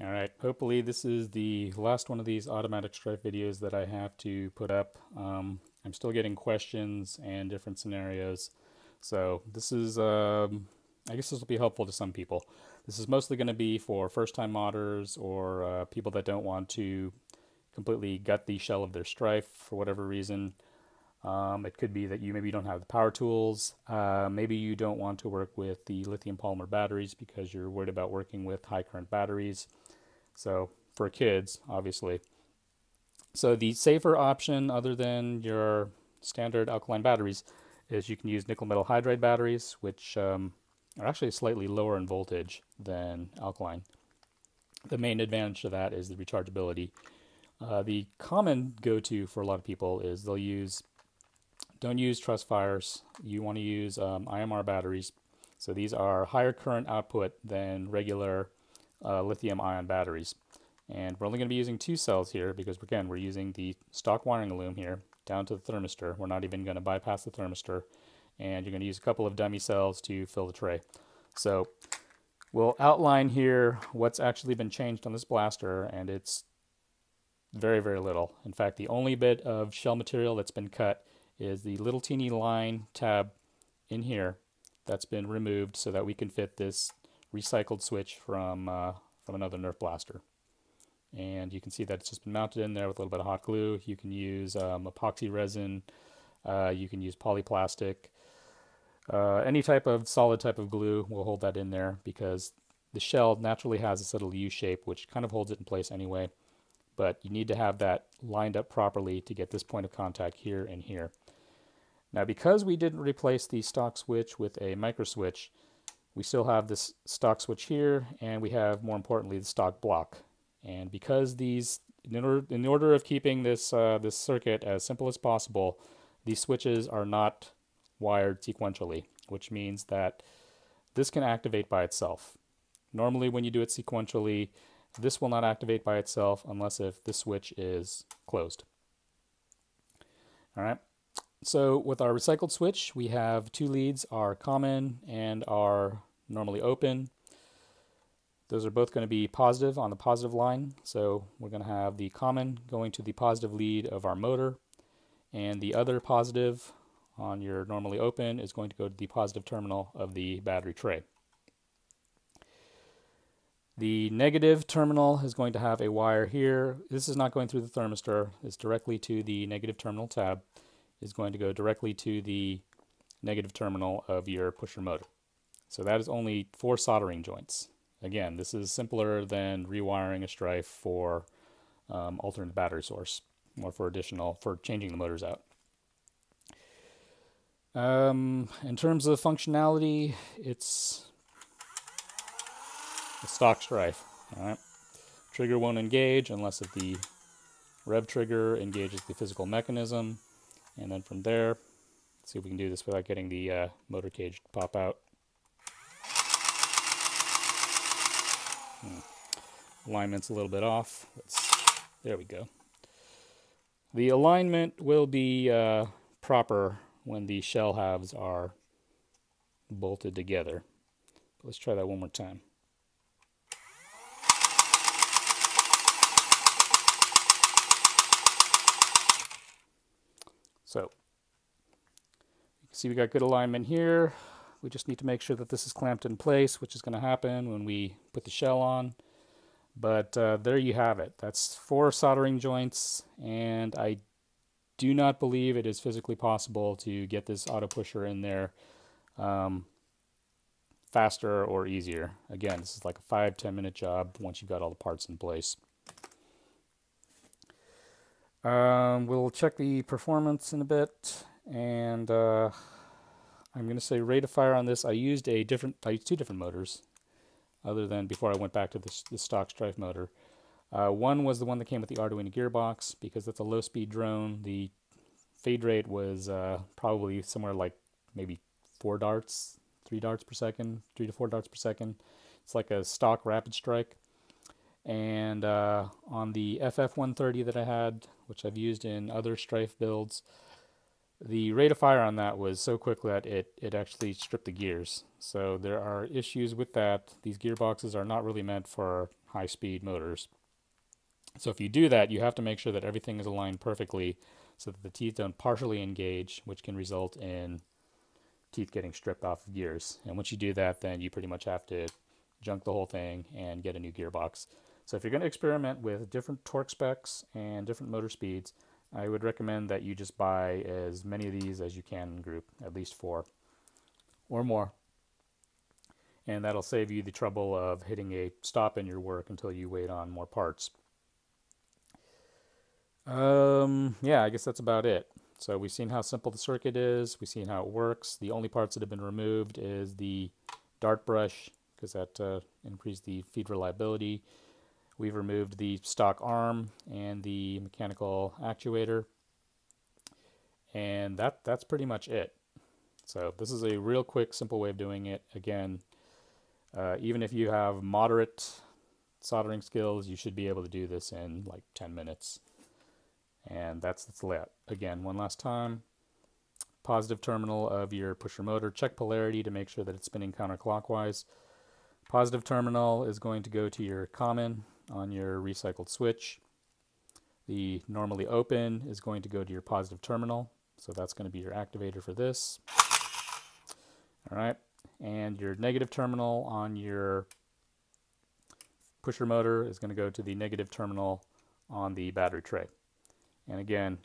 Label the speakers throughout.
Speaker 1: All right, hopefully this is the last one of these automatic Stryfe videos that I have to put up. Um, I'm still getting questions and different scenarios. So this is, um, I guess this will be helpful to some people. This is mostly going to be for first-time modders or uh, people that don't want to completely gut the shell of their Stryfe for whatever reason. Um, it could be that you maybe don't have the power tools. Uh, maybe you don't want to work with the lithium polymer batteries because you're worried about working with high current batteries. So for kids, obviously. So the safer option other than your standard alkaline batteries is you can use nickel metal hydride batteries, which um, are actually slightly lower in voltage than alkaline. The main advantage of that is the rechargeability. Uh, the common go-to for a lot of people is they'll use don't use TrustFires. You want to use um, IMR batteries. So these are higher current output than regular uh, lithium ion batteries. And we're only going to be using two cells here because, again, we're using the stock wiring loom here down to the thermistor. We're not even going to bypass the thermistor. And you're going to use a couple of dummy cells to fill the tray. So we'll outline here what's actually been changed on this blaster, and it's very, very little. In fact, the only bit of shell material that's been cut is the little teeny line tab in here that's been removed so that we can fit this recycled switch from, uh, from another Nerf blaster. And you can see that it's just been mounted in there with a little bit of hot glue. You can use um, epoxy resin, uh, you can use polyplastic, uh, any type of solid type of glue will hold that in there because the shell naturally has this little U shape which kind of holds it in place anyway. But you need to have that lined up properly to get this point of contact here and here. Now because we didn't replace the stock switch with a micro switch, we still have this stock switch here, and we have, more importantly, the stock block. And because these, in order, in order of keeping this, uh, this circuit as simple as possible, these switches are not wired sequentially, which means that this can activate by itself. Normally when you do it sequentially, this will not activate by itself unless if the switch is closed. All right. So with our recycled switch, we have two leads, our common and our normally open. Those are both going to be positive on the positive line. So we're going to have the common going to the positive lead of our motor and the other positive on your normally open is going to go to the positive terminal of the battery tray. The negative terminal is going to have a wire here. This is not going through the thermistor. It's directly to the negative terminal tab. Is going to go directly to the negative terminal of your pusher motor. So that is only four soldering joints. Again, this is simpler than rewiring a Stryfe for um, alternate battery source or for additional, for changing the motors out. Um, in terms of functionality, it's a stock Stryfe. All right. Trigger won't engage unless if the rev trigger engages the physical mechanism. And then from there, see if we can do this without getting the uh, motor cage pop out. Alignment's a little bit off. Let's, there we go. The alignment will be uh, proper when the shell halves are bolted together. Let's try that one more time. So, you can see we got good alignment here. We just need to make sure that this is clamped in place, which is going to happen when we put the shell on. But uh, there you have it. That's four soldering joints, and I do not believe it is physically possible to get this auto pusher in there um, faster or easier. Again, this is like a five ten minute job once you've got all the parts in place. Um, we'll check the performance in a bit, and uh, I'm going to say rate of fire on this. I used a different, I used two different motors, other than before I went back to this, the stock Stryfe motor. Uh, one was the one that came with the Arduino gearbox because that's a low-speed drone. The fade rate was uh, probably somewhere like maybe four darts, three darts per second, three to four darts per second. It's like a stock Rapidstrike. And uh, on the FF130 that I had, which I've used in other Stryfe builds, the rate of fire on that was so quick that it, it actually stripped the gears. So there are issues with that. These gearboxes are not really meant for high-speed motors. So if you do that, you have to make sure that everything is aligned perfectly so that the teeth don't partially engage, which can result in teeth getting stripped off of gears. And once you do that, then you pretty much have to junk the whole thing and get a new gearbox. So if you're going to experiment with different torque specs and different motor speeds, I would recommend that you just buy as many of these as you can in group, at least four or more. And that'll save you the trouble of hitting a stop in your work until you wait on more parts. Um, yeah, I guess that's about it. So we've seen how simple the circuit is. We've seen how it works. The only parts that have been removed is the dart brush because that uh, increased the feed reliability. We've removed the stock arm and the mechanical actuator. And that that's pretty much it. So this is a real quick, simple way of doing it. Again, uh, even if you have moderate soldering skills, you should be able to do this in like 10 minutes. And that's, the layout. Again, one last time. Positive terminal of your pusher motor. Check polarity to make sure that it's spinning counterclockwise. Positive terminal is going to go to your common on your recycled switch. The normally open is going to go to your positive terminal. So that's going to be your activator for this. All right. And your negative terminal on your pusher motor is going to go to the negative terminal on the battery tray. And again,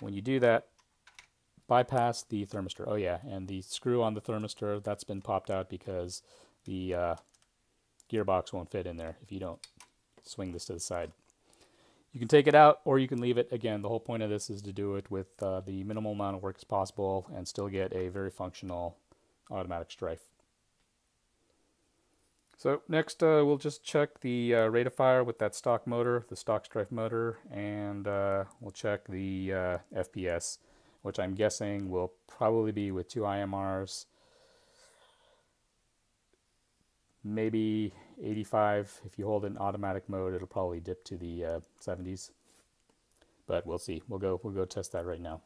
Speaker 1: when you do that, bypass the thermistor. Oh yeah, and the screw on the thermistor, that's been popped out because the uh, gearbox won't fit in there if you don't swing this to the side. You can take it out or you can leave it. Again, the whole point of this is to do it with uh, the minimal amount of work as possible and still get a very functional automatic Stryfe. So next uh, we'll just check the uh, rate of fire with that stock motor, the stock Stryfe motor, and uh, we'll check the uh, FPS, which I'm guessing will probably be with two IMRs, maybe 85. If you hold it in automatic mode, it'll probably dip to the 70s, uh, but we'll see. We'll go we'll go test that right now.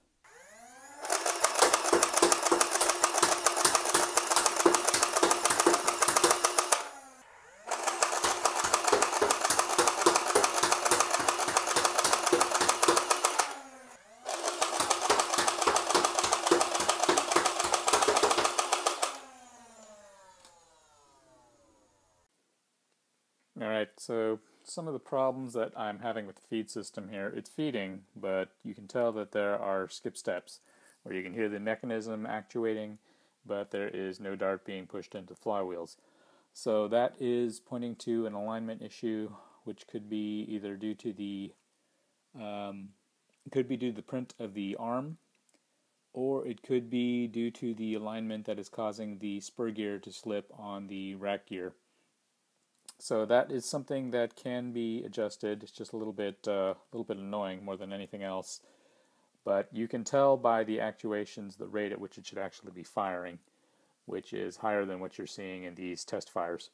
Speaker 1: Alright, so some of the problems that I'm having with the feed system here, it's feeding, but you can tell that there are skip steps where you can hear the mechanism actuating, but there is no dart being pushed into the flywheels. So that is pointing to an alignment issue, which could be either due to the um, could be due to the print of the arm, or it could be due to the alignment that is causing the spur gear to slip on the rack gear. So that is something that can be adjusted. It's just a little bit, uh, a little bit annoying more than anything else. But you can tell by the actuations the rate at which it should actually be firing, which is higher than what you're seeing in these test fires.